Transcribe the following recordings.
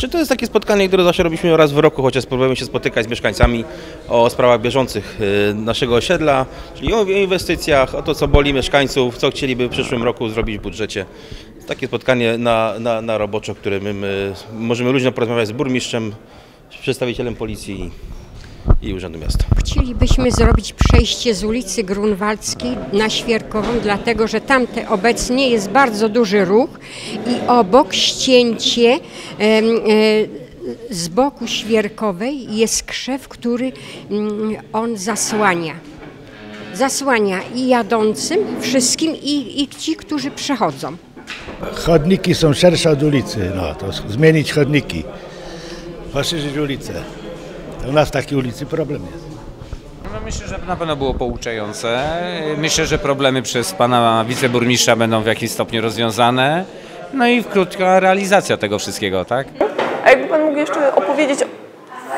Czy to jest takie spotkanie, które zawsze robiliśmy raz w roku, chociaż próbujemy się spotykać z mieszkańcami o sprawach bieżących y, naszego osiedla, czyli o inwestycjach, o to, co boli mieszkańców, co chcieliby w przyszłym roku zrobić w budżecie. Takie spotkanie na, na, na roboczo, które my, my możemy luźno porozmawiać z burmistrzem, z przedstawicielem policji i Urzędu Miasta. Chcielibyśmy zrobić przejście z ulicy Grunwaldzkiej na Świerkową, dlatego że tam te obecnie jest bardzo duży ruch i obok ścięcie e, z boku Świerkowej jest krzew, który mm, on zasłania. Zasłania i jadącym wszystkim i, i ci, którzy przechodzą. Chodniki są szersze od ulicy, no to zmienić chodniki, poszerzyć ulicę. U nas w takiej ulicy problem jest. No myślę, że na pewno było pouczające. Myślę, że problemy przez pana wiceburmistrza będą w jakimś stopniu rozwiązane. No i krótka realizacja tego wszystkiego, tak? A jakby Pan mógł jeszcze opowiedzieć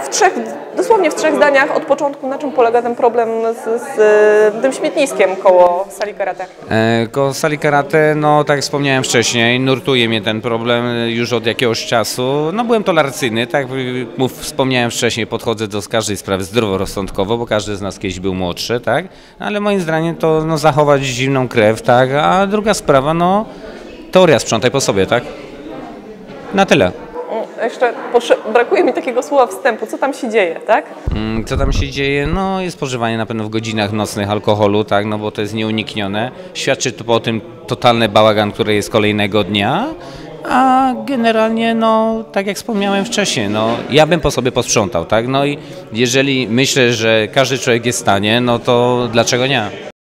w trzech, dosłownie w trzech zdaniach od początku, na czym polega ten problem z, z tym śmietniskiem koło sali karate? E, Koło sali karate, no tak jak wspomniałem wcześniej, nurtuje mnie ten problem już od jakiegoś czasu. No byłem tolerancyjny, tak mów- wspomniałem wcześniej, podchodzę do każdej sprawy zdroworozsądkowo, bo każdy z nas kiedyś był młodszy, tak? Ale moim zdaniem to no, zachować zimną krew, tak? A druga sprawa, no teoria sprzątaj po sobie, tak? Na tyle. Jeszcze brakuje mi takiego słowa wstępu. Co tam się dzieje, tak? Mm, Co tam się dzieje? No jest spożywanie na pewno w godzinach nocnych alkoholu, tak, no bo to jest nieuniknione. Świadczy to o tym totalny bałagan, który jest kolejnego dnia. A generalnie, no, tak jak wspomniałem wcześniej, no, ja bym po sobie posprzątał, tak? No i jeżeli myślę, że każdy człowiek jest w stanie, no to dlaczego nie?